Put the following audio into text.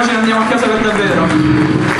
Grazie. Ce ne andiamo a casa per davvero.